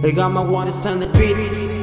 They got my one on the beat.